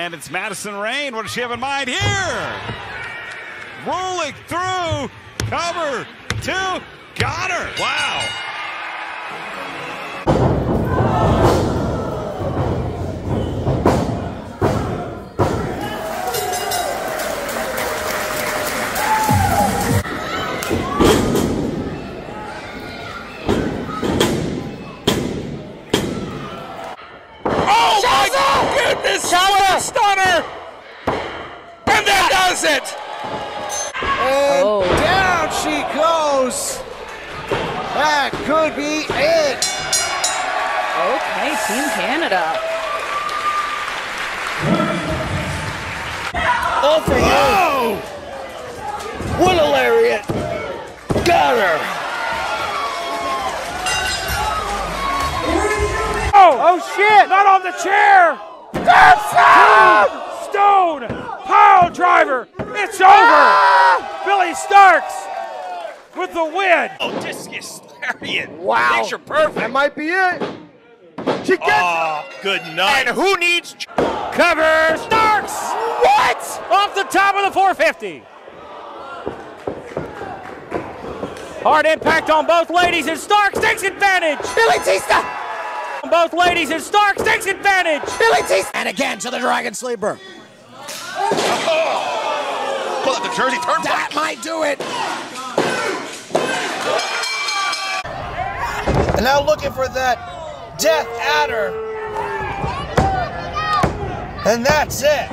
And it's Madison Rayne. What does she have in mind here? Rolling through. Cover. Two. Got her. Wow. My goodness! What a stunner! And that does it! And Oh. down she goes. That could be it. Okay, Team Canada. All for you. What a lariat. Got her. Oh, oh shit! Not on the chair! Stone! Pile driver! It's over! Ah! Billie Starkz with the win! Oh, discus lariat. Wow. Picture perfect. That might be it. She gets Oh, good night. And who needs Cover Starkz! What? Off the top of the 450. Hard impact on both ladies, and Starkz takes advantage. Billy Tista. On both ladies, and Stark takes advantage. Billy Tista. And again to the Dragon Sleeper. Oh. pull out the Jersey turnbuckle? That might do it. And now looking for that Death Adder. And that's it.